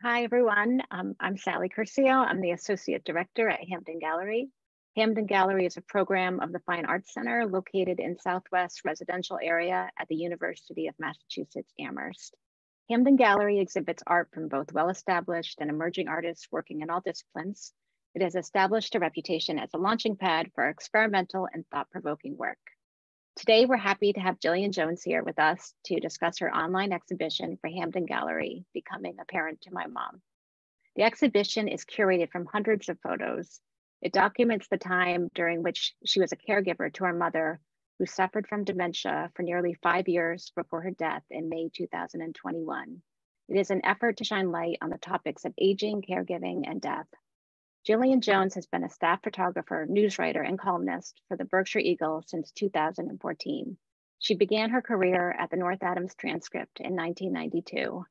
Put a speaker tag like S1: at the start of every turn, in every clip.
S1: Hi, everyone. Um, I'm Sally Curcio. I'm the Associate Director at Hampden Gallery. Hampden Gallery is a program of the Fine Arts Center located in Southwest residential area at the University of Massachusetts Amherst. Hampden Gallery exhibits art from both well-established and emerging artists working in all disciplines. It has established a reputation as a launching pad for experimental and thought-provoking work. Today, we're happy to have Gillian Jones here with us to discuss her online exhibition for Hampden Gallery, Becoming a Parent to My Mom. The exhibition is curated from hundreds of photos. It documents the time during which she was a caregiver to her mother, who suffered from dementia for nearly five years before her death in May 2021. It is an effort to shine light on the topics of aging, caregiving, and death. Gillian Jones has been a staff photographer, news writer, and columnist for the Berkshire Eagle since 2014. She began her career at the North Adams Transcript in 1992.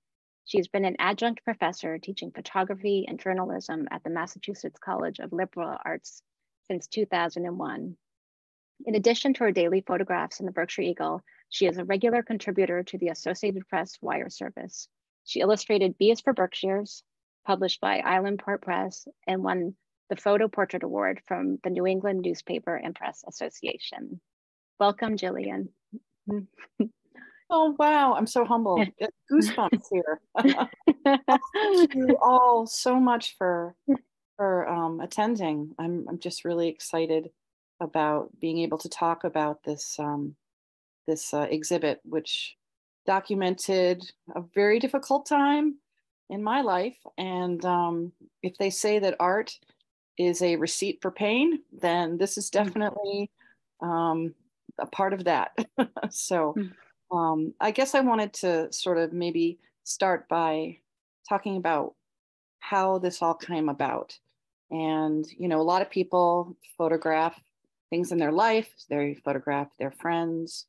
S1: She's been an adjunct professor teaching photography and journalism at the Massachusetts College of Liberal Arts since 2001. In addition to her daily photographs in the Berkshire Eagle, she is a regular contributor to the Associated Press Wire Service. She illustrated B is for Berkshires, published by Islandport Press and won the Photo Portrait Award from the New England Newspaper and Press Association. Welcome, Gillian.
S2: Oh wow, I'm so humbled. Goosebumps here. Thank you all so much for for um, attending. I'm I'm just really excited about being able to talk about this um, this uh, exhibit, which documented a very difficult time in my life. And um, if they say that art is a receipt for pain, then this is definitely um, a part of that. so hmm. um, I guess I wanted to sort of maybe start by talking about how this all came about. And, you know, a lot of people photograph things in their life, they photograph their friends,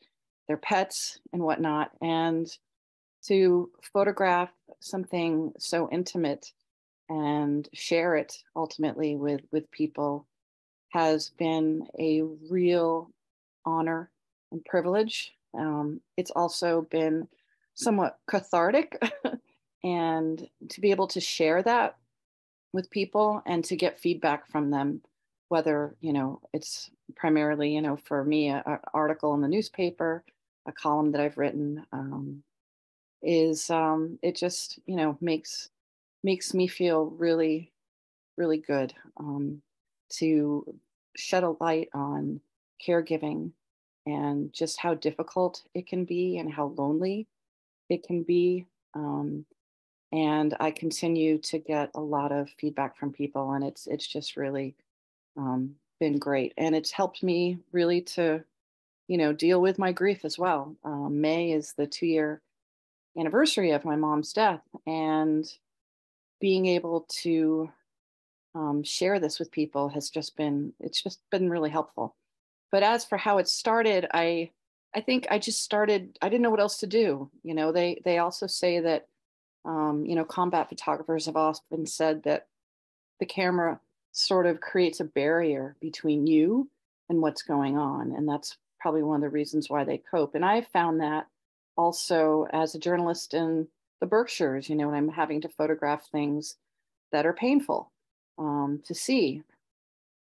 S2: their pets, and whatnot. And to photograph something so intimate and share it ultimately with with people has been a real honor and privilege. Um, it's also been somewhat cathartic and to be able to share that with people and to get feedback from them whether you know it's primarily you know for me an article in the newspaper a column that i've written um, is um, it just you know makes makes me feel really really good um, to shed a light on caregiving and just how difficult it can be and how lonely it can be um, and i continue to get a lot of feedback from people and it's it's just really um, been great. And it's helped me really to you know deal with my grief as well. Um, may is the two year anniversary of my mom's death and being able to um, share this with people has just been it's just been really helpful. But as for how it started i i think i just started i didn't know what else to do. You know they they also say that um, you know combat photographers have often said that the camera sort of creates a barrier between you and what's going on. And that's probably one of the reasons why they cope. And i found that also as a journalist in the Berkshires, you know, when I'm having to photograph things that are painful um, to see,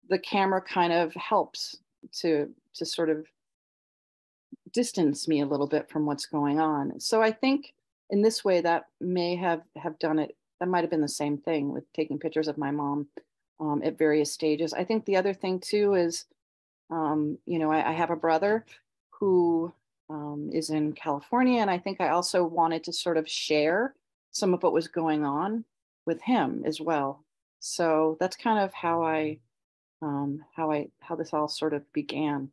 S2: the camera kind of helps to to sort of distance me a little bit from what's going on. So I think in this way that may have have done it. That might have been the same thing with taking pictures of my mom um, at various stages. I think the other thing too is, um, you know, I, I have a brother who um, is in California. And I think I also wanted to sort of share some of what was going on with him as well. So that's kind of how I, um, how I, how this all sort of began.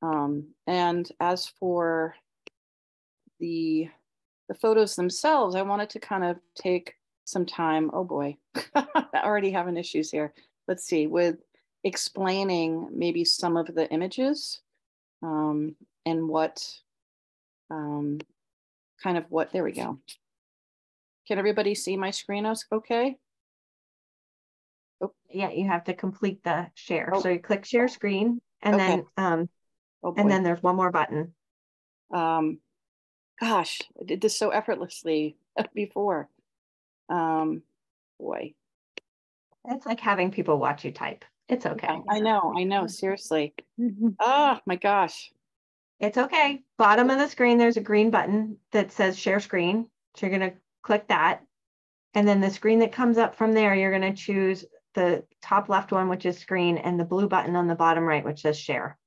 S2: Um, and as for the, the photos themselves, I wanted to kind of take some time. Oh boy, I already having issues here. Let's see, with explaining maybe some of the images um, and what um, kind of what, there we go. Can everybody see my screen okay?
S3: Oh. Yeah, you have to complete the share. Oh. So you click share screen and okay. then um, oh and then there's one more button.
S2: Um, gosh, I did this so effortlessly before. Um, boy.
S3: It's like having people watch you type. It's okay.
S2: I know, I know, seriously. Oh my gosh.
S3: It's okay. Bottom of the screen, there's a green button that says share screen. So you're going to click that. And then the screen that comes up from there, you're going to choose the top left one, which is screen, and the blue button on the bottom right, which says share.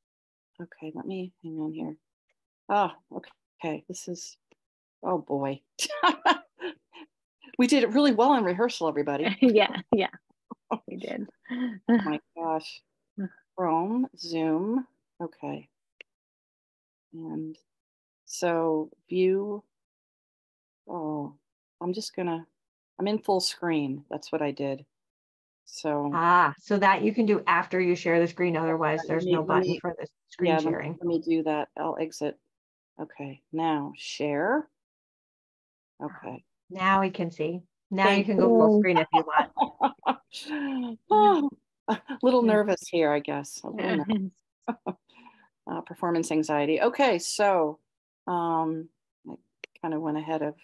S2: Okay, let me hang on here. Oh, okay. okay. This is, oh boy. we did it really well in rehearsal, everybody.
S1: yeah, yeah, we did.
S2: oh my gosh. Chrome, Zoom. Okay. And so view, oh, I'm just gonna, I'm in full screen. That's what I did. So
S3: ah, so that you can do after you share the screen. Otherwise, there's me, no button me, for the screen
S2: yeah,
S3: sharing.
S2: Let me do that. I'll exit. Okay, now share. Okay.
S3: Now we can see. Now Thank you can go full screen if you
S2: want. oh, a little nervous here, I guess. uh, performance anxiety. Okay, so um, I kind of went ahead of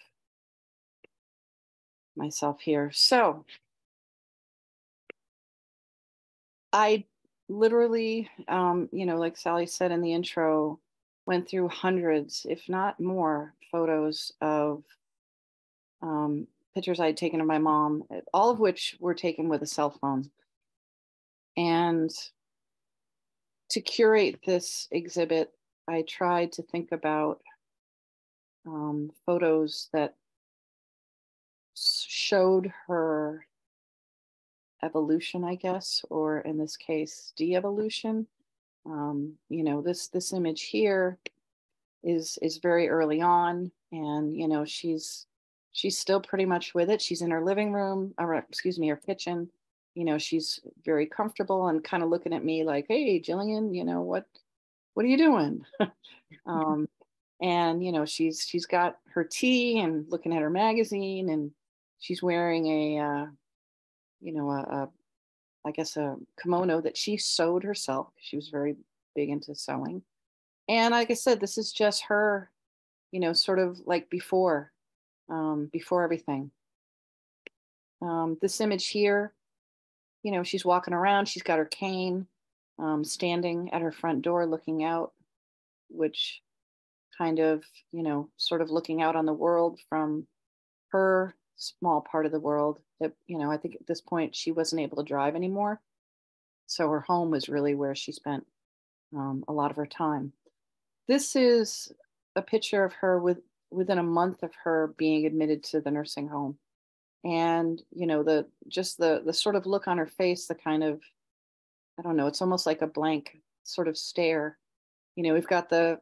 S2: myself here. So I literally, um, you know, like Sally said in the intro, went through hundreds, if not more, photos of um, pictures I had taken of my mom, all of which were taken with a cell phone. And to curate this exhibit, I tried to think about um, photos that showed her evolution, I guess, or in this case, de-evolution. Um, you know, this this image here is is very early on, and you know, she's she's still pretty much with it. She's in her living room, or excuse me, her kitchen. You know, she's very comfortable and kind of looking at me like, "Hey, Gillian, you know what? What are you doing?" um, and you know, she's she's got her tea and looking at her magazine, and she's wearing a uh, you know, a, a I guess a kimono that she sewed herself. She was very big into sewing. And like I said, this is just her, you know, sort of like before, um, before everything. Um, this image here, you know, she's walking around, she's got her cane, um, standing at her front door looking out, which kind of, you know, sort of looking out on the world from her small part of the world that you know i think at this point she wasn't able to drive anymore. So her home was really where she spent um, a lot of her time. This is a picture of her with within a month of her being admitted to the nursing home and you know the just the the sort of look on her face the kind of i don't know it's almost like a blank sort of stare you know we've got the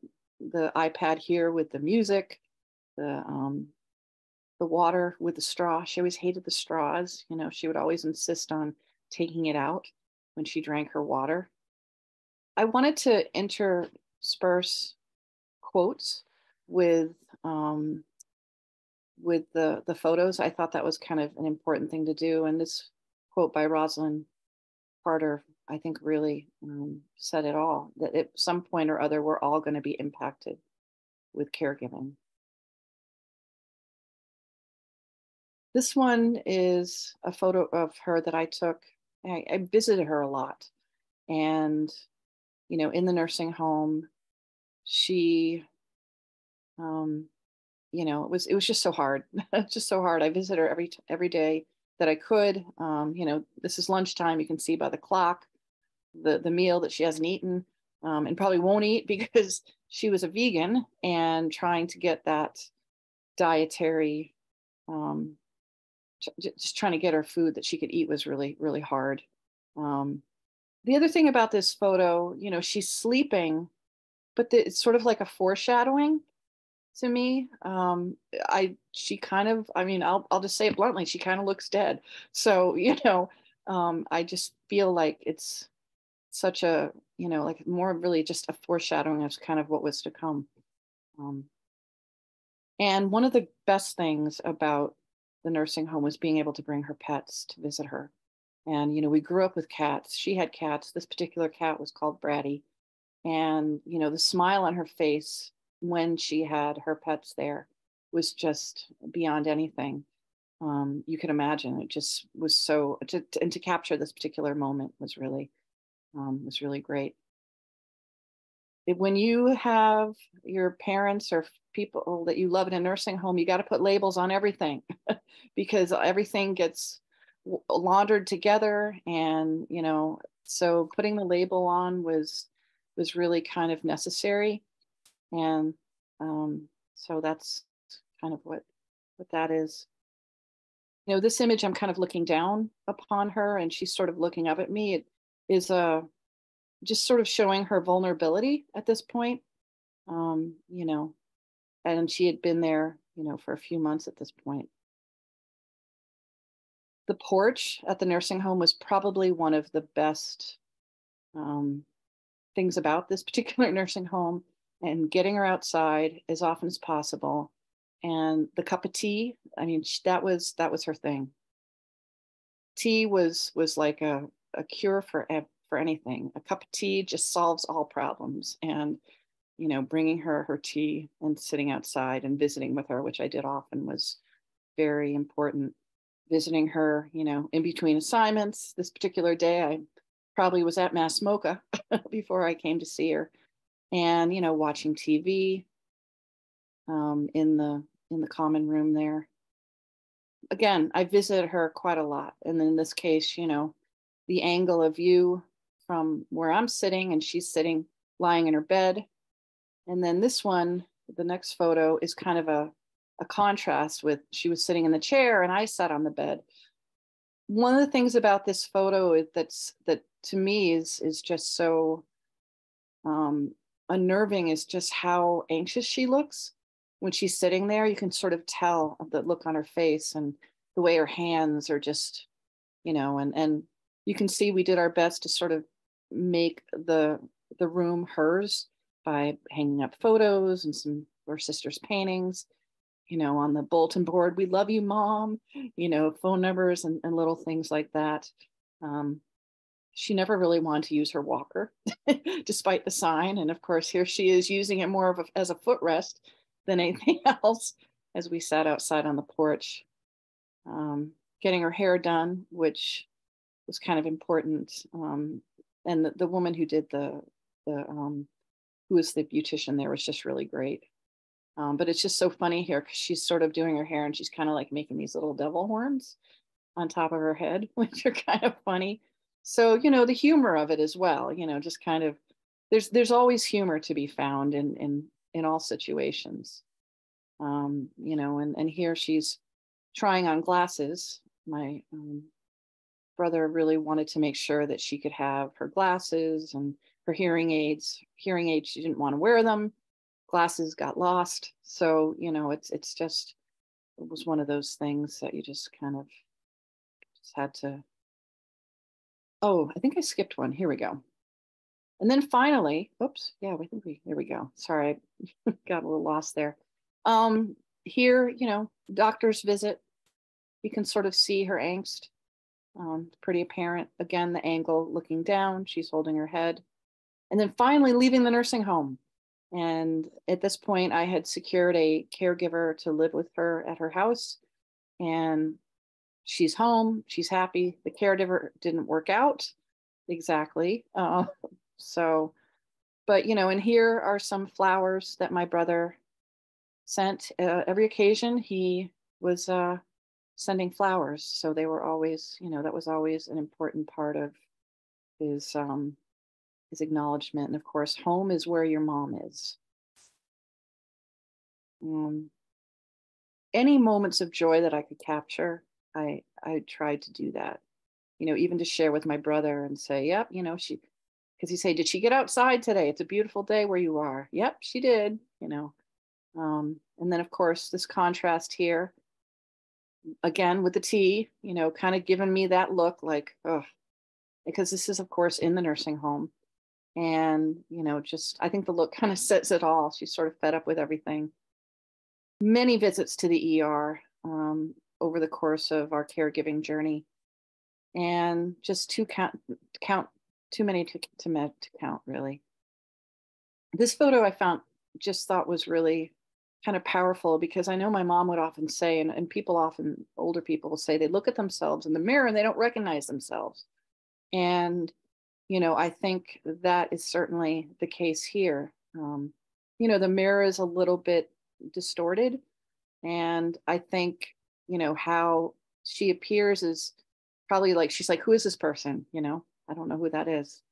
S2: the ipad here with the music the um the water with the straw. She always hated the straws. You know, she would always insist on taking it out when she drank her water. I wanted to intersperse quotes with um, with the the photos. I thought that was kind of an important thing to do. And this quote by Rosalynn Carter, I think, really um, said it all. That at some point or other, we're all going to be impacted with caregiving. This one is a photo of her that I took. I, I visited her a lot. And, you know, in the nursing home, she, um, you know, it was, it was just so hard, just so hard. I visit her every, every day that I could. Um, you know, this is lunchtime. You can see by the clock, the, the meal that she hasn't eaten um, and probably won't eat because she was a vegan and trying to get that dietary um, just trying to get her food that she could eat was really really hard um, the other thing about this photo you know she's sleeping but the, it's sort of like a foreshadowing to me um, i she kind of i mean I'll, I'll just say it bluntly she kind of looks dead so you know um, i just feel like it's such a you know like more really just a foreshadowing of kind of what was to come um, and one of the best things about the nursing home was being able to bring her pets to visit her. And, you know, we grew up with cats. She had cats. This particular cat was called Bratty. And, you know, the smile on her face when she had her pets there was just beyond anything. um, you can imagine. It just was so, to, to, and to capture this particular moment was really, um, was really great. When you have your parents or people that you love in a nursing home, you got to put labels on everything because everything gets laundered together and you know so putting the label on was was really kind of necessary and um, so that's kind of what what that is. You know this image i'm kind of looking down upon her and she's sort of looking up at me. It is uh just sort of showing her vulnerability at this point um you know and she had been there you know for a few months at this point. The porch at the nursing home was probably one of the best um, things about this particular nursing home and getting her outside as often as possible. And the cup of tea i mean that was that was her thing. Tea was was like a, a cure for for anything. A cup of tea just solves all problems and you know bringing her her tea and sitting outside and visiting with her which i did often was very important. Visiting her you know in between assignments. This particular day i probably was at mass MoCA before i came to see her and you know watching tv um, in the in the common room there. Again, I visited her quite a lot, and in this case, you know, the angle of view from where I'm sitting and she's sitting lying in her bed, and then this one, the next photo is kind of a a contrast with she was sitting in the chair and I sat on the bed. One of the things about this photo that's that to me is is just so um, unnerving is just how anxious she looks when she's sitting there, you can sort of tell the look on her face and the way her hands are just, you know, and and you can see we did our best to sort of make the the room hers by hanging up photos and some of her sister's paintings, you know, on the bulletin board. We love you, mom. You know, phone numbers and, and little things like that. Um, she never really wanted to use her walker, despite the sign. And of course, here she is using it more of a, as a footrest than anything else as we sat outside on the porch, um, getting her hair done, which was kind of important. Um, and the, the, woman who did the, the um, who was the beautician there was just really great. Um, but it's just so funny here because she's sort of doing her hair and she's kind of like making these little devil horns on top of her head, which are kind of funny. So, you know, the humor of it as well, you know, just kind of there's there's always humor to be found in in in all situations. Um, you know, and, and here she's trying on glasses. My um, brother really wanted to make sure that she could have her glasses and her hearing aids. Hearing aids, she didn't want to wear them. Glasses got lost. So, you know, it's it's just it was one of those things that you just kind of just had to. Oh, I think I skipped one. Here we go. And then finally, oops, yeah, I think we, there we go. Sorry, I got a little lost there. Um, here, you know, doctor's visit, you can sort of see her angst. Um, pretty apparent. Again, the angle looking down, she's holding her head. And then finally leaving the nursing home. And at this point, I had secured a caregiver to live with her at her house. And she's home, she's happy. The caregiver didn't work out exactly. Uh, so, but you know, and here are some flowers that my brother sent. Uh, every occasion he was uh, sending flowers, so they were always, you know, that was always an important part of his um, his acknowledgement. And of course, home is where your mom is. Um, any moments of joy that I could capture, I I tried to do that. You know, even to share with my brother and say, "Yep, you know, she because you say, Did she get outside today? It's a beautiful day where you are. Yep, she did, you know. Um, and then, of course, this contrast here, again with the tea, you know, kind of giving me that look like, oh, because this is, of course, in the nursing home. And, you know, just I think the look kind of says it all. She's sort of fed up with everything. Many visits to the ER um, over the course of our caregiving journey. And just to count, count too many to, to, to count, really. This photo I found just thought was really kind of powerful because I know my mom would often say, and, and people often, older people will say, they look at themselves in the mirror and they don't recognize themselves. And, you know, I think that is certainly the case here. Um, you know, the mirror is a little bit distorted. And I think, you know, how she appears is probably like, she's like, who is this person? You know, I don't know who that is.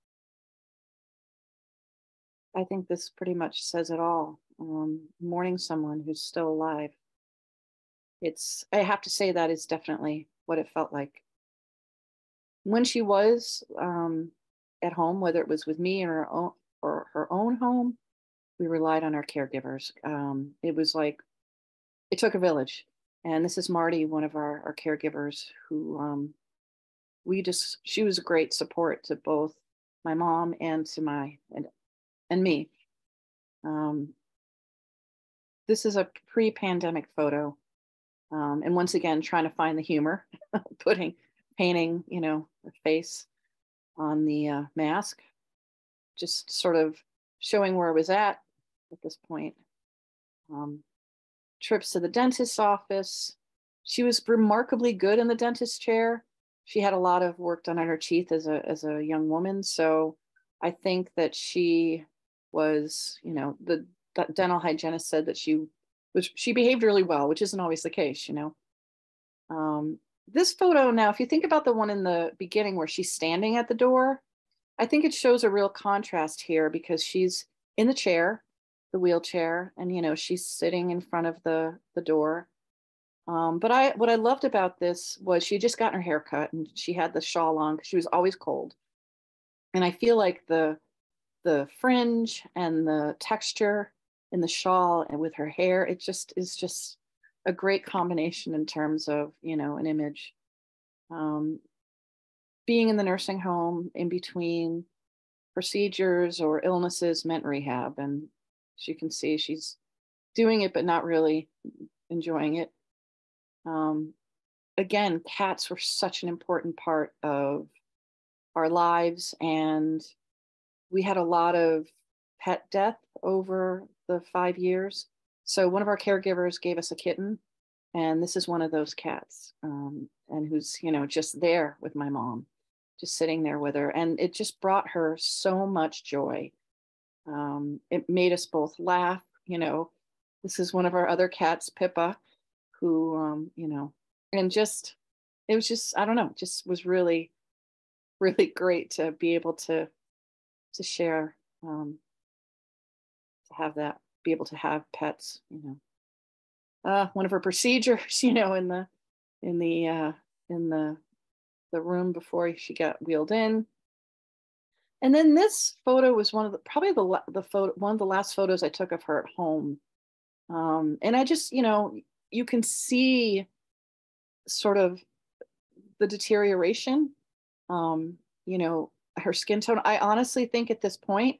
S2: I think this pretty much says it all. Um, mourning someone who's still alive. It's, I have to say, that is definitely what it felt like. When she was um, at home, whether it was with me or her own, or her own home, we relied on our caregivers. Um, it was like, it took a village. And this is Marty, one of our, our caregivers, who um, we just, she was a great support to both my mom and to my, and and me. Um, this is a pre-pandemic photo. Um, and once again, trying to find the humor, putting, painting, you know, the face on the uh, mask, just sort of showing where I was at at this point. Um, trips to the dentist's office. She was remarkably good in the dentist chair. She had a lot of work done on her teeth as a as a young woman, so I think that she was, you know, the, the dental hygienist said that she was she behaved really well, which isn't always the case, you know. Um, this photo now, if you think about the one in the beginning where she's standing at the door, I think it shows a real contrast here because she's in the chair, the wheelchair, and you know she's sitting in front of the the door. Um, but I what I loved about this was she just got her hair cut and she had the shawl on because she was always cold. And I feel like the the fringe and the texture in the shawl and with her hair it just is just a great combination in terms of you know an image um, being in the nursing home in between procedures or illnesses meant rehab and as you can see she's doing it but not really enjoying it um, again cats were such an important part of our lives and we had a lot of pet death over the five years. So one of our caregivers gave us a kitten, and this is one of those cats, um, and who's you know just there with my mom, just sitting there with her, and it just brought her so much joy. Um, it made us both laugh. You know, this is one of our other cats, Pippa, who um, you know, and just it was just I don't know, just was really, really great to be able to to share um, to have that be able to have pets you know uh, one of her procedures you know in the in the uh, in the the room before she got wheeled in and then this photo was one of the probably the the photo one of the last photos I took of her at home um, and I just you know you can see sort of the deterioration um, you know her skin tone. I honestly think at this point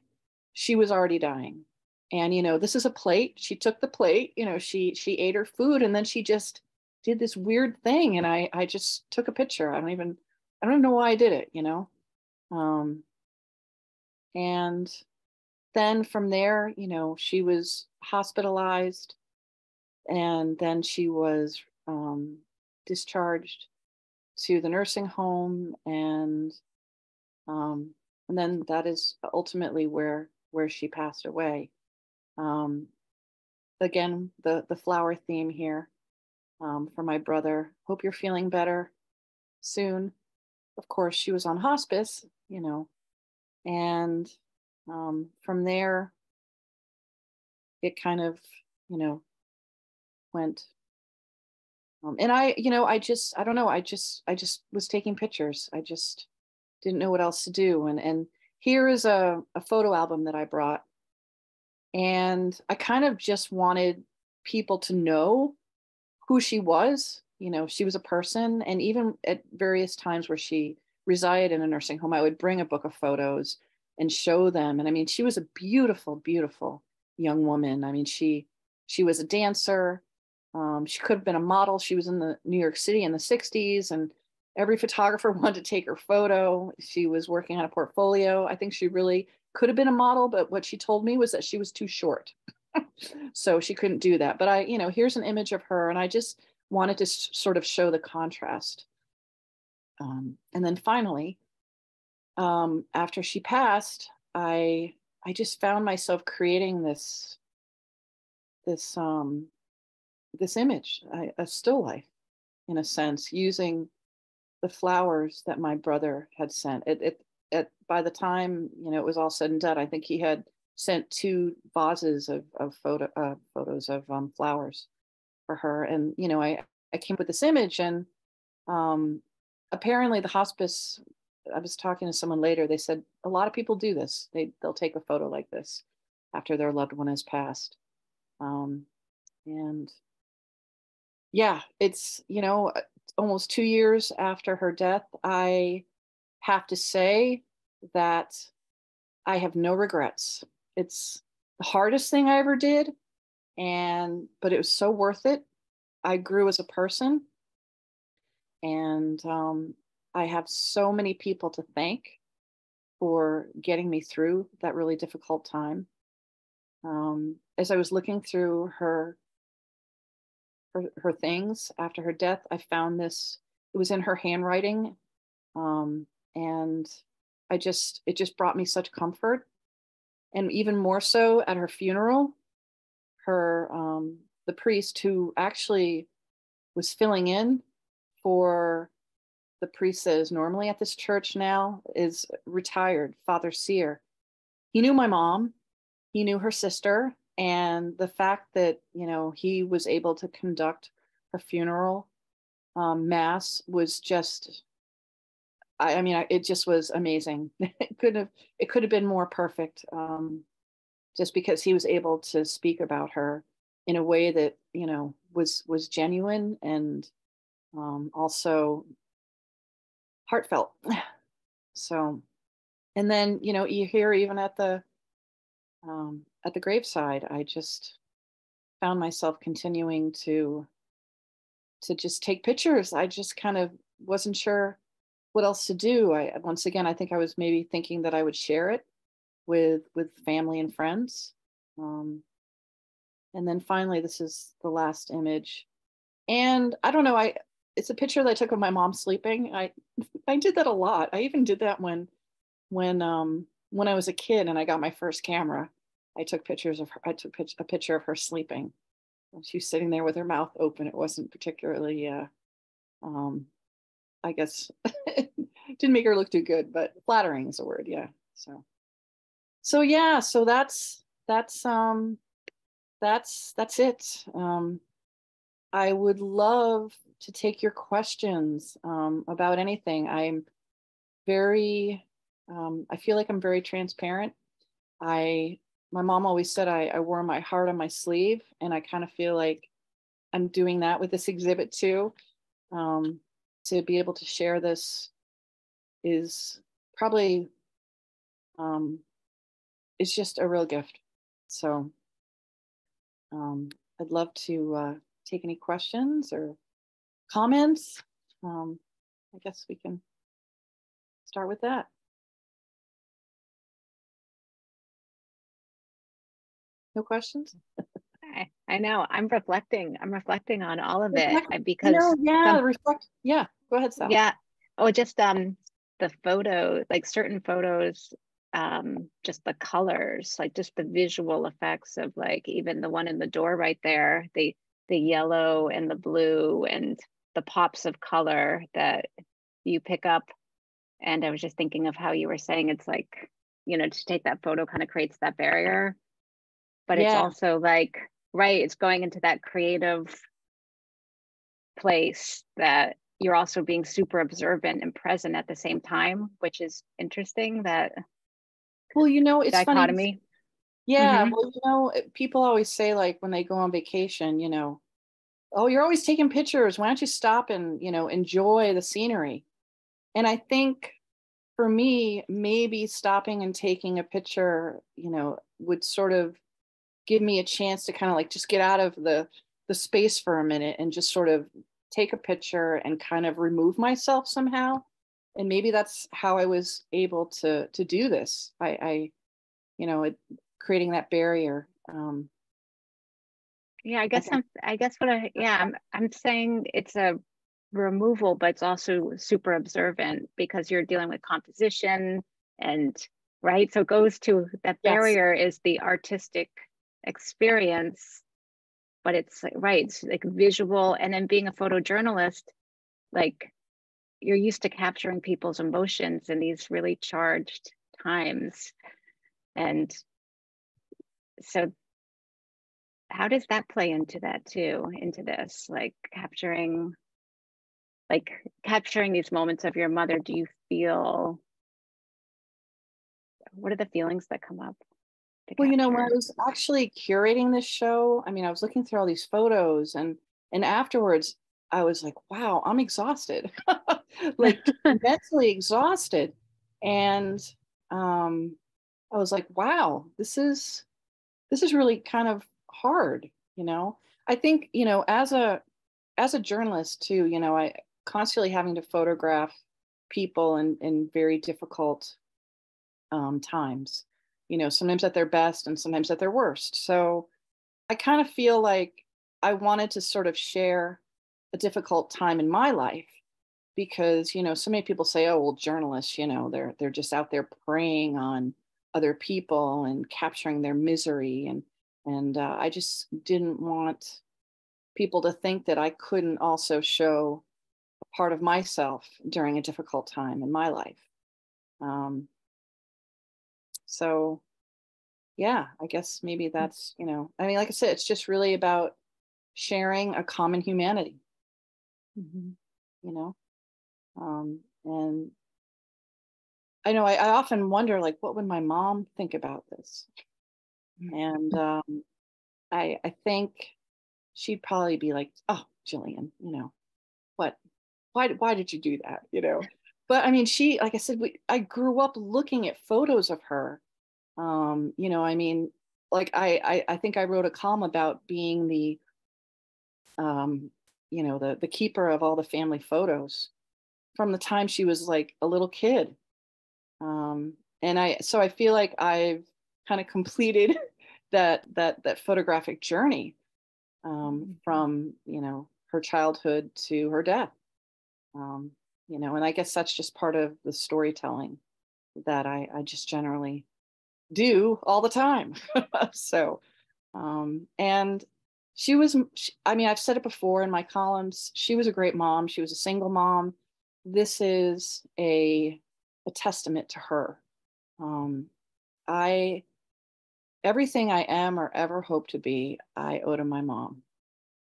S2: she was already dying. And you know, this is a plate. She took the plate, you know, she she ate her food and then she just did this weird thing and I I just took a picture. I don't even I don't even know why I did it, you know. Um and then from there, you know, she was hospitalized and then she was um, discharged to the nursing home and um, and then that is ultimately where where she passed away. Um, again, the the flower theme here um, for my brother. Hope you're feeling better soon. Of course, she was on hospice, you know, and um, from there, it kind of, you know, went. Um, and I, you know, I just, I don't know, I just, I just was taking pictures. I just, didn't know what else to do. And, and here is a, a photo album that I brought. And I kind of just wanted people to know who she was. You know, she was a person. And even at various times where she resided in a nursing home, I would bring a book of photos and show them. And I mean, she was a beautiful, beautiful young woman. I mean, she she was a dancer. Um, she could have been a model. She was in the New York City in the 60s and every photographer wanted to take her photo. She was working on a portfolio. I think she really could have been a model, but what she told me was that she was too short. so she couldn't do that. But I, you know, here's an image of her, and I just wanted to sort of show the contrast. Um, and then finally, um, after she passed, I I just found myself creating this this um, this image, a still life, in a sense, using the flowers that my brother had sent. It, it, it by the time you know it was all said and done, I think he had sent two vases of, of photo uh, photos of um, flowers for her, and you know I I came up with this image, and um, apparently the hospice. I was talking to someone later. They said a lot of people do this. They they'll take a photo like this after their loved one has passed, um, and yeah, it's you know almost two years after her death. I have to say that I have no regrets it's the hardest thing I ever did. And, but it was so worth it. I grew as a person. And um, I have so many people to thank for getting me through that really difficult time. Um, as I was looking through her, her, her things after her death, I found this. It was in her handwriting, um, and I just it just brought me such comfort and even more so at her funeral her um, the priest who actually was filling in for the priest that is normally at this church now is retired father sear he knew my mom he knew her sister and the fact that you know he was able to conduct her funeral um, mass was just I, I mean, I, it just was amazing. it could have it could have been more perfect, um, just because he was able to speak about her in a way that you know was was genuine and um, also heartfelt. So, and then you know you hear even at the um, at the graveside, I just found myself continuing to to just take pictures. I just kind of wasn't sure what else to do i once again i think i was maybe thinking that i would share it with with family and friends um, and then finally this is the last image and i don't know i it's a picture that i took of my mom sleeping i i did that a lot i even did that when when um when i was a kid and i got my first camera i took pictures of her i took a picture of her sleeping she was sitting there with her mouth open it wasn't particularly uh um I guess didn't make her look too good, but flattering is a word, yeah. So so yeah, so that's that's um that's that's it. Um I would love to take your questions um, about anything. I'm very, um, I feel like I'm very transparent. I, my mom always said I, I wore my heart on my sleeve, and I kind of feel like I'm doing that with this exhibit too. Um, to be able to share this is probably um, is just a real gift. So um, I'd love to uh, take any questions or comments. Um, I guess we can start with that. No questions?
S1: I, I know. I'm reflecting. I'm reflecting on all of it because
S2: yeah, some, reflect. Yeah, go ahead, Sal.
S1: Yeah. Oh, just um the photo, like certain photos, um, just the colors, like just the visual effects of like even the one in the door right there, the the yellow and the blue and the pops of color that you pick up. And I was just thinking of how you were saying it's like, you know, to take that photo kind of creates that barrier. But yeah. it's also like right it's going into that creative place that you're also being super observant and present at the same time which is interesting that
S2: well you know it's
S1: dichotomy
S2: funny. yeah mm-hmm. well you know people always say like when they go on vacation you know oh you're always taking pictures. Why don't you stop and you know enjoy the scenery? And i think for me maybe stopping and taking a picture you know would sort of give me a chance to kind of like just get out of the the space for a minute and just sort of take a picture and kind of remove myself somehow. And maybe that's how i was able to to do this. I i you know it, creating that barrier um
S1: Yeah, I guess I'm, I guess what I, yeah, I'm, I'm saying it's a removal, but it's also super observant because you're dealing with composition and, right? So it goes to that
S2: Yes.
S1: barrier is the artistic experience, but it's like, right, it's like visual. And then being a photojournalist, like you're used to capturing people's emotions in these really charged times. And so how does that play into that too into this like capturing like capturing these moments of your mother do you feel what are the feelings that come up
S2: Well, you know, when I was actually curating this show, I mean, I was looking through all these photos and and afterwards I was like, wow, I'm exhausted. like mentally exhausted. And um I was like, wow, this is this is really kind of hard, you know. I think, you know, as a as a journalist too, you know, I constantly having to photograph people in in very difficult um times you know, sometimes at their best and sometimes at their worst. So I kind of feel like I wanted to sort of share a difficult time in my life because, you know, so many people say, oh, well, journalists, you know, they're they're just out there preying on other people and capturing their misery and and uh, I just didn't want people to think that I couldn't also show a part of myself during a difficult time in my life. Um, so yeah i guess maybe that's you know i mean like i said it's just really about sharing a common humanity
S1: Mhm.
S2: you know um and i know I, I often wonder like what would my mom think about this and um i i think she'd probably be like oh gillian you know what why why did you do that? You know? But i mean she like i said we, i grew up looking at photos of her. Um you know i mean like I, I i think i wrote a column about being the um you know the the keeper of all the family photos from the time she was like a little kid. Um and i so i feel like i've kind of completed that that that photographic journey um
S1: Mhm.
S2: from you know her childhood to her death um you know and i guess that's just part of the storytelling that i i just generally do all the time. so, um, and she was, she, I mean, I've said it before in my columns. She was a great mom. She was a single mom. This is a a testament to her. Um, I everything I am or ever hope to be, I owe to my mom,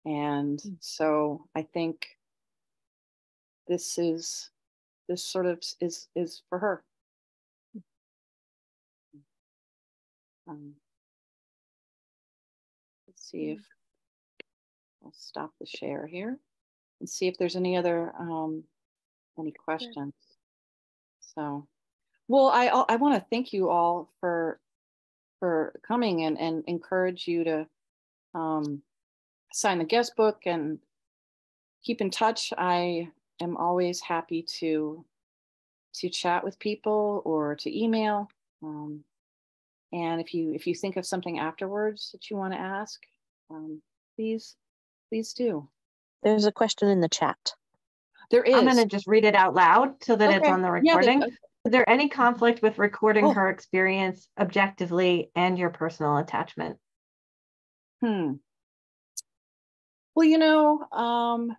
S2: and
S1: Mm.
S2: so I think this is this sort of is is for her. Um, let's see if I'll stop the share here and see if there's any other um, any questions. So, well, I I want to thank you all for for coming and and encourage you to um, sign the guest book and keep in touch. I am always happy to to chat with people or to email. Um, and if you if you think of something afterwards that you want to ask, um, please please do.
S4: There's a question in the chat.
S2: There is.
S3: I'm going to just read it out loud so that it's on the
S2: Yeah, they-
S3: recording. Is there any conflict with recording
S2: Oh.
S3: her experience objectively and your personal attachment?
S2: Hmm. Well, you know, um,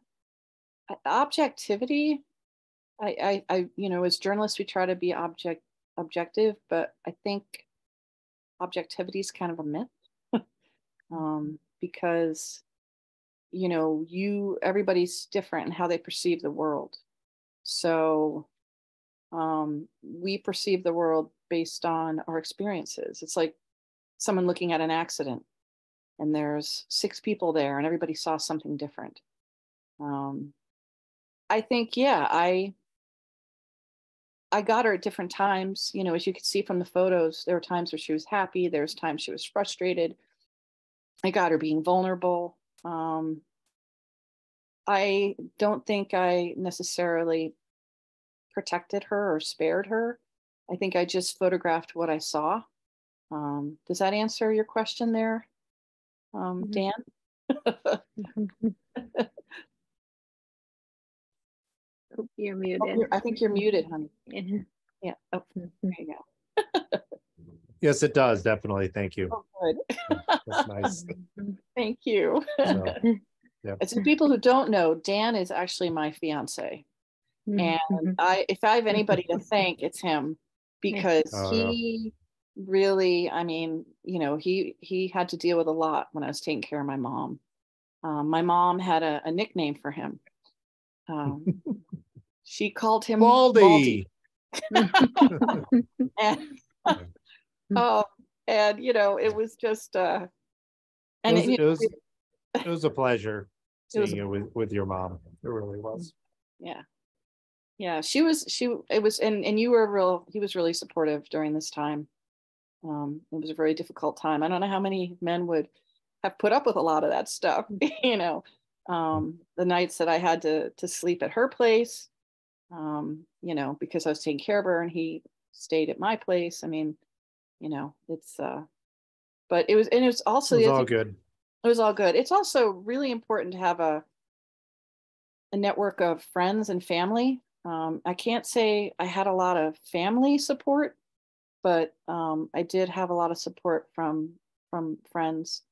S2: objectivity. I, I, I, you know, as journalists, we try to be object objective, but I think objectivity is kind of a myth, um, because, you know, you everybody's different in how they perceive the world. So, um, we perceive the world based on our experiences. It's like someone looking at an accident and there's six people there and everybody saw something different. Um, i think yeah i i got her at different times. You know as you could see from the photos there were times where she was happy there's times she was frustrated. I got her being vulnerable. Um, i don't think i necessarily protected her or spared her i think i just photographed what i saw um, does that answer your question there um,
S1: Mhm.
S2: dan
S1: Oop, You're
S2: Oh,
S1: muted.
S2: you're- I think you're muted, honey. Yeah. Oh, there you go.
S5: Yes, it does, definitely. Thank you.
S2: Oh, good.
S5: That's nice.
S2: Thank you.
S5: So,
S2: And so people who don't know, Dan is actually my fiance. And I, if I have anybody to thank, it's him because
S5: yeah.
S2: he really, I mean, you know, he he had to deal with a lot when I was taking care of my mom. Um, my mom had a, a nickname for him. Um, she called him
S5: Baldy.
S2: and oh, and you know, it was just uh,
S5: It
S2: and
S5: was,
S2: it-
S5: it was, it was a pleasure
S2: It was
S5: seeing it with, with your mom. It really was.
S2: yeah yeah she was she it was and and you were real he was really supportive during this time um it was a very difficult time i don't know how many men would have put up with a lot of that stuff you know um the nights that i had to to sleep at her place um you know because i was taking care of her and he stayed at my place i mean you know it's uh but it was and it was also
S5: It was all good.
S2: it was all good. It's also really important to have a a network of friends and family. Um, I can't say I had a lot of family support, but um, I did have a lot of support from from friends.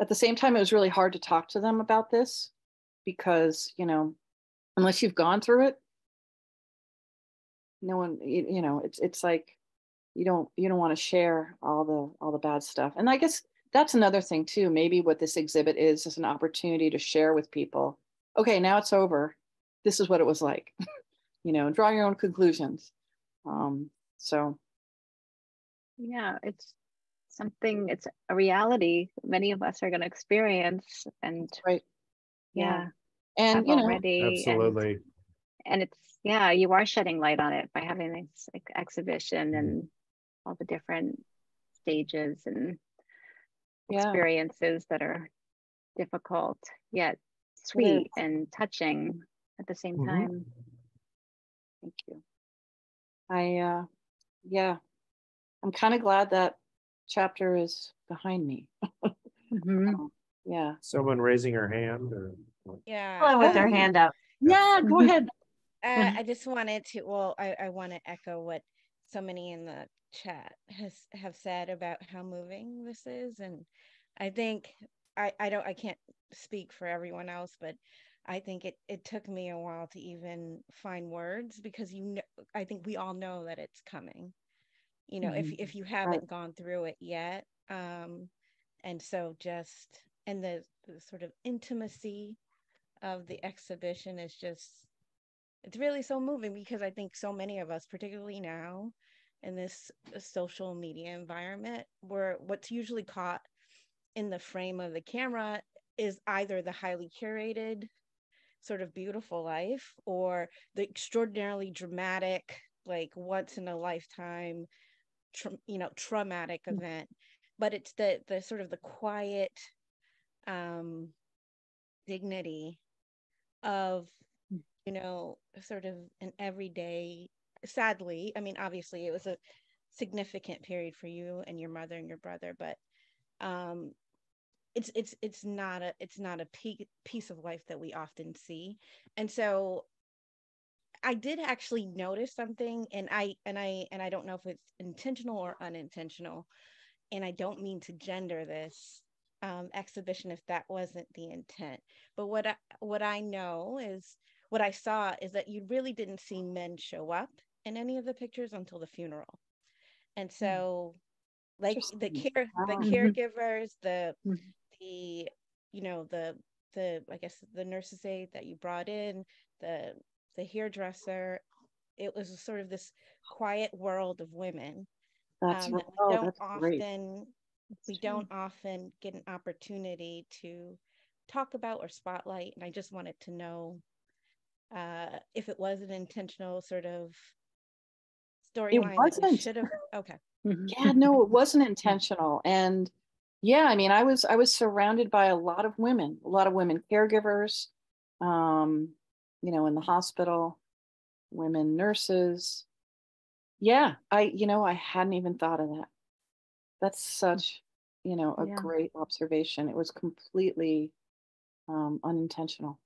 S2: At the same time, it was really hard to talk to them about this because you know, unless you've gone through it, no one you, you know it's it's like you don't you don't want to share all the all the bad stuff. And I guess that's another thing too maybe what this exhibit is is an opportunity to share with people okay now it's over this is what it was like you know draw your own conclusions um so
S1: Yeah, it's something, it's a reality many of us are going to experience. And
S2: right
S1: yeah,
S2: and
S1: have
S2: you know
S1: already.
S5: Absolutely.
S1: And it's, yeah, you are shedding light on it by having this ex- exhibition
S5: Mhm.
S1: and all the different stages and
S2: yeah
S1: experiences that are difficult yet sweet and touching at the same
S5: Mhm.
S1: time.
S2: Thank you i uh yeah i'm kind of glad that chapter is behind me
S1: Mhm.
S2: yeah
S5: Someone raising her hand or?
S3: Hello
S6: Yeah.
S3: with their hand up.
S2: yeah go ahead
S6: Uh, I just wanted to, well, I, I want to echo what so many in the chat has have said about how moving this is. And I think I, I don't I can't speak for everyone else, but I think it, it took me a while to even find words because you know I think we all know that it's coming. You know, if
S2: Mhm.
S6: if you haven't gone through it yet. Um and so just and the, the sort of intimacy of the exhibition is just it's really so moving because I think so many of us, particularly now in this uh, social media environment, where what's usually caught in the frame of the camera is either the highly curated, sort of beautiful life or the extraordinarily dramatic, like once in a lifetime, tra- you know, traumatic
S2: Mm.
S6: event. But it's the the sort of the quiet um dignity of you know sort of an everyday sadly i mean obviously it was a significant period for you and your mother and your brother but um it's it's it's not a it's not a pe- piece of life that we often see and so i did actually notice something and i and i and i don't know if it's intentional or unintentional and i don't mean to gender this um, exhibition if that wasn't the intent but what I, what i know is what I saw is that you really didn't see men show up in any of the pictures until the funeral. And so like the care the
S1: Mhm.
S6: caregivers, the
S1: Mhm.
S6: The you know, the the I guess the nurses aide that you brought in, the the hairdresser, it was sort of this quiet world of women
S2: that's
S6: um,
S2: right
S6: that we
S2: oh
S6: don't
S2: that's great
S6: often we don't often get an opportunity to talk about or spotlight and i just wanted to know uh if it was an intentional sort of storyline that
S2: wasn't.
S6: should have okay
S1: Mhm.
S2: yeah no it wasn't intentional and yeah i mean i was i was surrounded by a lot of women a lot of women caregivers um you know in the hospital women nurses yeah i you know i hadn't even thought of that that's such you know a
S1: Yeah.
S2: great observation it was completely um, unintentional,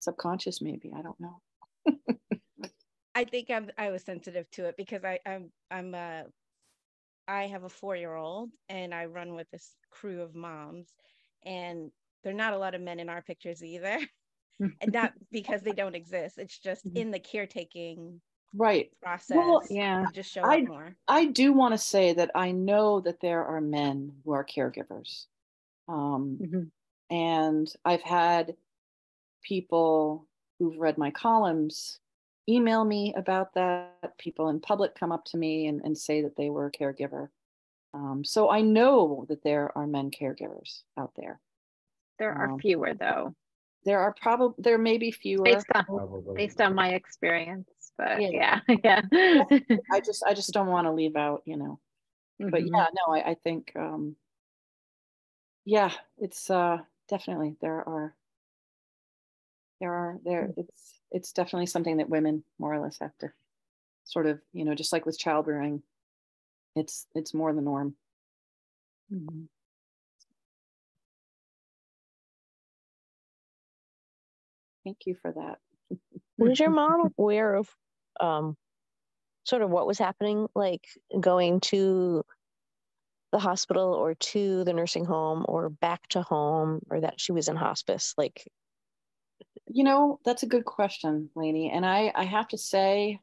S2: subconscious, maybe. I don't know.
S6: I think I'm I was sensitive to it because I I'm I'm uh I have a four year old and I run with this crew of moms and there are not a lot of men in our pictures either. and not because they don't exist. It's just
S2: Mhm.
S6: in the caretaking
S2: Right.
S6: process.
S2: Well,
S1: yeah.
S6: just show
S2: I-
S6: more.
S2: I do want to say that I know that there are men who are caregivers. Um,
S1: Mhm.
S2: and I've had people who've read my columns email me about that. People in public come up to me and, and say that they were a caregiver. Um, so I know that there are men caregivers out there.
S1: There are
S2: Um,
S1: fewer though,
S2: There are probably there may be fewer.
S1: based on
S5: Probably.
S1: based on my experience. But
S2: Yeah.
S1: yeah, yeah.
S2: I just I just don't want to leave out, you know. But
S1: Mhm.
S2: yeah, no, I, I think um yeah, it's uh definitely there are there are there it's it's definitely something that women more or less have to sort of, you know, just like with childbearing, it's it's more the norm.
S1: Mhm.
S2: Thank you for that.
S4: Was your mom aware of um, sort of what was happening, like going to the hospital or to the nursing home or back to home, or that she was in hospice? Like,
S2: You know, that's a good question, Lainey. And I, I have to say,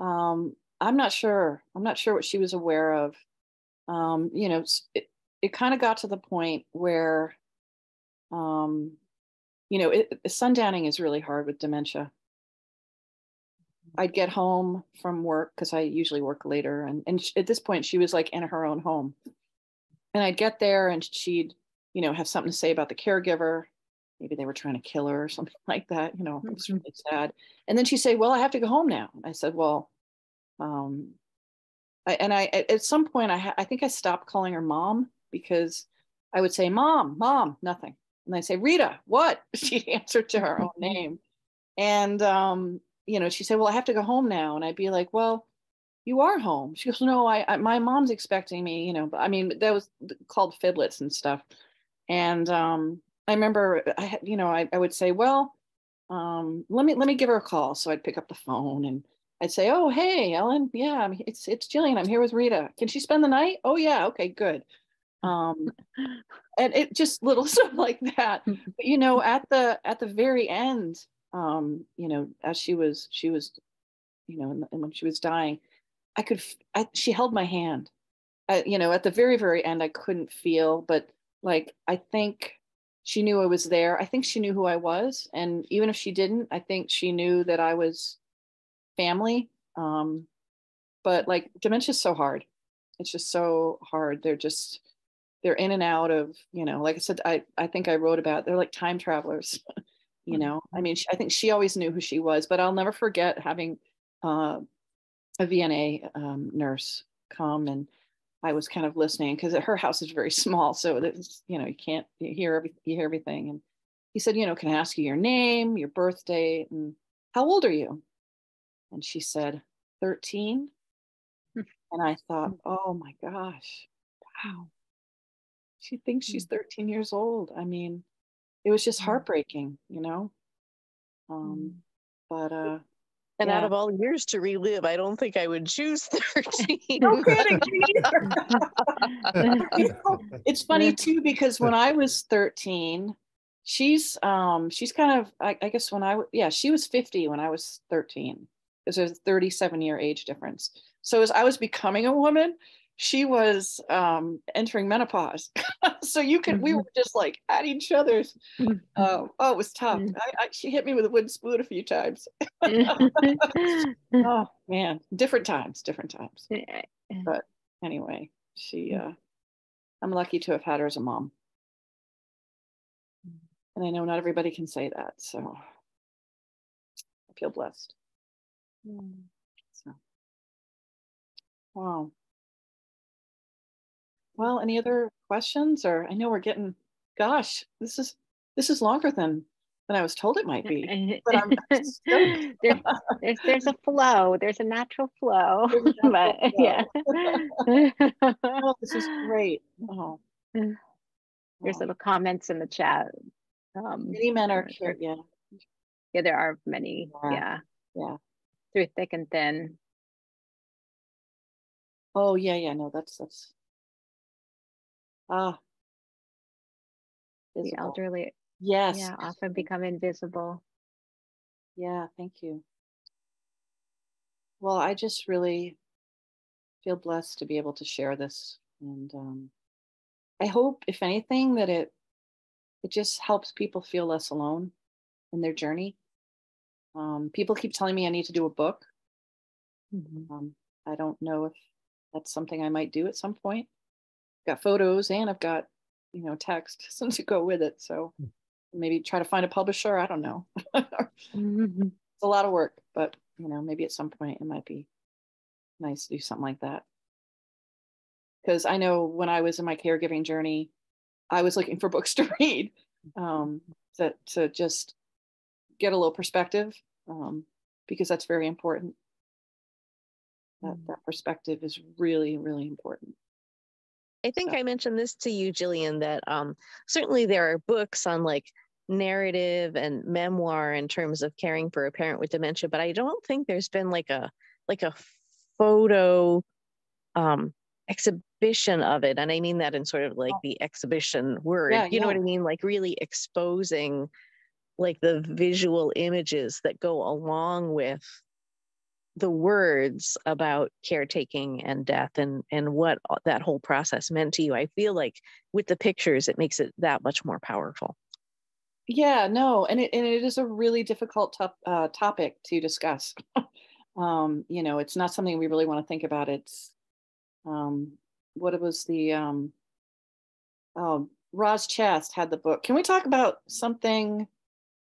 S2: um, I'm not sure. I'm not sure what she was aware of. Um, you know, it, it kind of got to the point where, um, you know, it, sundowning is really hard with dementia. I'd get home from work because I usually work later, and and at this point she was like in her own home, and I'd get there and she'd, you know, have something to say about the caregiver, maybe they were trying to kill her or something like that you know it was
S1: Mhm.
S2: really sad. And then she said, well i have to go home now. I said well um I, and i at, at some point i ha- i think i stopped calling her mom because i would say mom mom nothing. And i'd say rita what? She'd answer to her own name. And um you know she said, well i have to go home now. And i'd be like well you are home. She goes no i, I my mom's expecting me you know but i mean that was called fiblets and stuff. And um I remember I had, you know, I, I would say, well, um, let me let me give her a call. So I'd pick up the phone and I'd say, oh, hey, Ellen, yeah, it's it's Gillian. I'm here with Rita. Can she spend the night? Oh, yeah, okay, good. Um, and it just little stuff like that. But, you know, at the at the very end, um, you know, as she was she was, you know, and, and when she was dying, I could I, she held my hand. Uh, you know, at the very very end, I couldn't feel, but like I think she knew I was there. I think she knew who I was. And even if she didn't, I think she knew that I was family. Um, but like dementia's so hard. It's just so hard. They're just, they're in and out of, you know, like I said, I, I think I wrote about, they're like time travelers, you know, I mean, she, I think she always knew who she was, but I'll never forget having uh, a VNA um, nurse come and I was kind of listening because her house is very small, so there's you know you can't you hear every, you hear everything. And he said, you know, can I ask you your name, your birth date, and how old are you? And she said, 13.
S1: Hmm.
S2: and I thought, oh my gosh, wow. She thinks she's 13 years old. I mean, it was just
S1: Mm.
S2: heartbreaking, you know. Um, but uh,
S4: and out of all years to relive, I don't think I would choose 13.
S2: no kidding, me neither. You know, it's funny too because when I was 13, she's um she's kind of I, I guess when I yeah she was 50 when I was 13. There's a 37 year age difference. So as I was becoming a woman, she was um entering menopause. so you could we
S1: Mhm.
S2: were just like at each other's. Uh, oh, it was tough.
S1: Mhm.
S2: I, I, she hit me with a wooden spoon a few times. Oh man, different times, different times. But anyway, she
S1: Mm.
S2: uh I'm lucky to have had her as a mom. And I know not everybody can say that, so I feel blessed. So wow. Well, any other questions or I know we're getting gosh, this is this is longer than than I was told it might be. But I'm
S1: there's, there's there's a flow. There's a natural flow.
S2: A natural
S1: but yeah.
S2: Oh, this is great. Oh.
S1: There's
S2: Oh.
S1: little comments in the chat. Um,
S2: Many men are
S1: uh,
S2: cur- yeah,
S1: yeah, there are many.
S2: Yeah.
S1: Yeah,
S2: yeah.
S1: through thick and thin.
S2: Oh yeah, yeah. No, that's that's ah.
S1: The
S2: visible.
S1: elderly,
S2: Yes.
S1: yeah, often become invisible.
S2: Yeah, thank you. Well, I just really feel blessed to be able to share this. And um, I hope, if anything, that it it just helps people feel less alone in their journey. Um, people keep telling me I need to do a book. Um, I don't know if that's something I might do at some point. Got photos and I've got, you know, text to go with it. So maybe try to find a publisher. I don't know.
S1: Mhm.
S2: it's a lot of work, but you know, maybe at some point it might be nice to do something like that. Because I know when I was in my caregiving journey, I was looking for books to read um, to to just get a little perspective, um, because that's very important. That
S1: Mm.
S2: that perspective is really really important.
S4: I think
S2: So-
S4: I mentioned this to you, Gillian, that um, certainly there are books on like narrative and memoir in terms of caring for a parent with dementia, but I don't think there's been like a like a photo um, exhibition of it, and I mean that in sort of like the exhibition word.
S2: Yeah,
S4: you know what. I mean? Like really exposing like the visual images that go along with the words about caretaking and death and and what that whole process meant to you i feel like with the pictures it makes it that much more powerful
S2: Yeah, no, and it and it is a really difficult top, uh, topic to discuss. um, you know, it's not something we really want to think about. It's um, what it was the um, oh, Roz Chast had the book. Can we talk about something?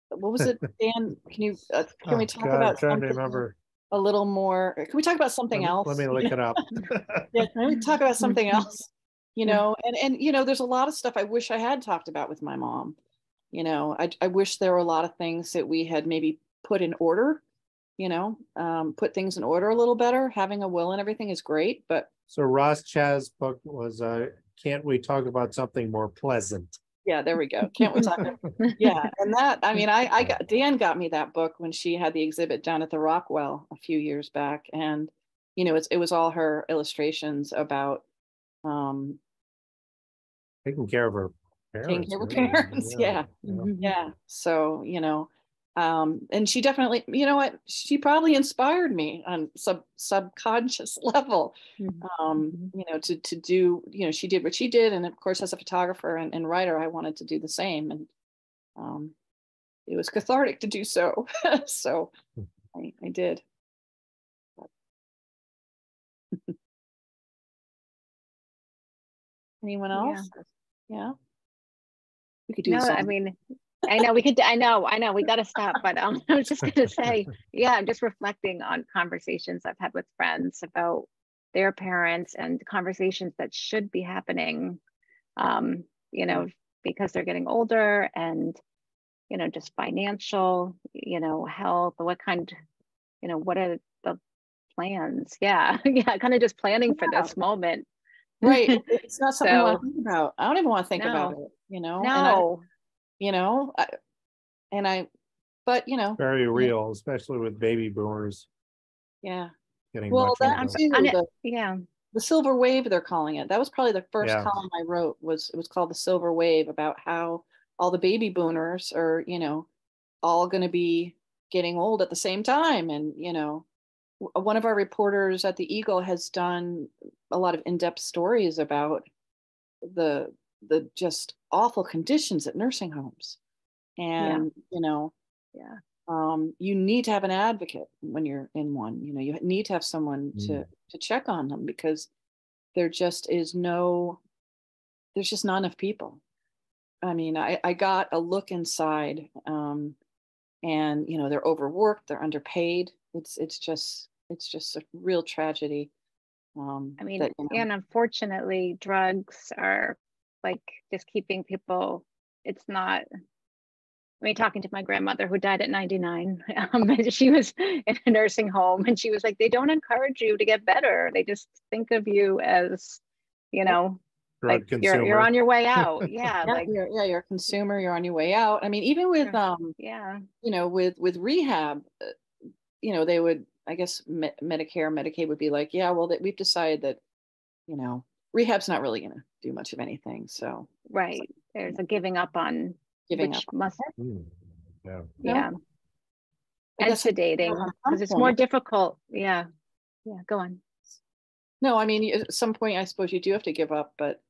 S2: What was it, Dan? Can you uh, can
S5: Oh,
S2: we talk
S5: God, I'm
S2: about
S5: trying to remember.
S2: A little more? Can we talk about something
S5: Let me-
S2: else?
S5: Let me look it up.
S2: yeah, can we talk about something else? You know, and and you know, there's a lot of stuff I wish I had talked about with my mom. You know, I I wish there were a lot of things that we had maybe put in order. You know, um, put things in order a little better. Having a will and everything is great, but
S5: So Roz Chast's book was, uh, can't we talk about something more pleasant?
S2: Yeah, there we go. Can't we talk? yeah, and that I mean, I I got Dan got me that book when she had the exhibit down at the Rockwell a few years back, and you know, it's it was all her illustrations about um
S5: Taking care of her
S2: Taking care of
S5: really,
S2: parents, yeah.
S1: Mhm.
S2: yeah so you know um and she definitely you know what? She probably inspired me on sub subconscious level
S1: Mhm.
S2: um
S1: Mhm.
S2: you know to to do you know she did what she did. And of course as a photographer and, and writer i wanted to do the same. And um it was cathartic to do so. So I, I did. Anyone else? Yeah. We could do
S1: No, I mean, I know we could, I know, I know, we gotta stop, but um, I was just gonna say, yeah, I'm just reflecting on conversations I've had with friends about their parents and conversations that should be happening. Um, you know, because they're getting older and, you know, just financial, you know, health, what kind, you know, what are the plans? Yeah, yeah, kind of just planning for this moment.
S2: right it's not something i want to think about i don't even want to think about it you know
S1: No,
S2: you know I, and i but you know
S5: Very real, especially with baby boomers.
S2: Yeah.
S5: Getting
S2: well
S5: much
S2: that
S5: older.
S2: too,
S1: On
S2: the,
S1: yeah,
S2: the silver wave they're calling it. That was probably the first
S5: Yeah.
S2: column i wrote was it was called the silver wave about how all the baby boomers are you know all going to be getting old at the same time. And you know one of our reporters at the eagle has done a lot of in-depth stories about the the just awful conditions at nursing homes and you know
S1: yeah.
S2: um, you need to have an advocate when you're in one. You know, you need to have someone to
S5: Mm.
S2: to check on them because there just is no, there's just not enough people. I mean, I I got a look inside, um, and you know they're overworked, they're underpaid. It's it's just it's just a real tragedy. Um,
S1: I mean,
S2: that, you know,
S1: and unfortunately, drugs are like just keeping people. It's not. I mean, talking to my grandmother who died at 99, um, she was in a nursing home, and she was like, they don't encourage you to get better. They just think of you as, you know,
S5: drug
S1: Like you're, you're on your way out. Yeah,
S2: Yeah,
S1: like,
S2: you're, yeah, you're a consumer, you're on your way out. I mean, even with, um,
S1: yeah,
S2: you know, with, with rehab, uh, you know, they would, I guess Me- Medicare, Medicaid would be like, yeah, well, that we've decided that, you know, rehab's not really gonna do much of anything, so
S1: right. There's a giving up on,
S2: giving up.
S1: must,
S5: Hmm, Yeah.
S1: yeah.
S2: I
S1: And
S2: guess at
S1: sedating, because it's more difficult. Yeah. Yeah, go on.
S2: No, I mean, at some point, I suppose you do have to give up, but,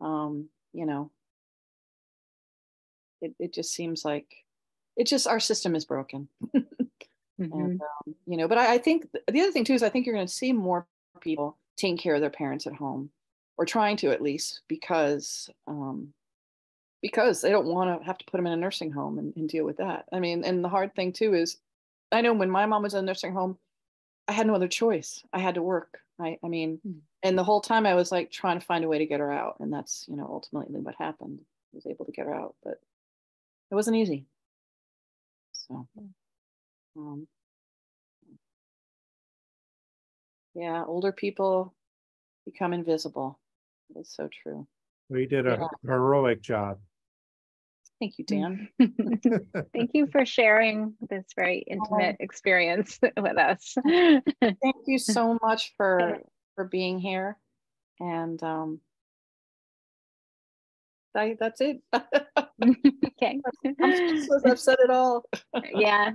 S2: um, you know, it, it just seems like, it just, our system is broken.
S1: Mhm.
S2: And, um, you know, but I, I think the other thing too is I think you're going to see more people taking care of their parents at home or trying to at least because, um, because they don't want to have to put them in a nursing home and, and deal with that. I mean, and the hard thing too is I know when my mom was in a nursing home, I had no other choice. I had to work. I, I mean,
S1: Mm.
S2: and the whole time I was like trying to find a way to get her out. And that's, you know, ultimately what happened. I was able to get her out, but it wasn't easy. So, um, yeah, older people become invisible. That's so true.
S5: We did a heroic job.
S2: Thank you, Dan.
S1: Thank you for sharing this very intimate experience with us.
S2: Thank you so much for for being here. And um I, that's it.
S1: Okay.
S2: I'm speechless. I've said it all.
S1: Yeah.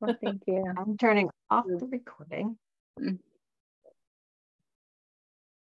S1: Well, thank you.
S3: I'm turning off the recording.
S1: Mm.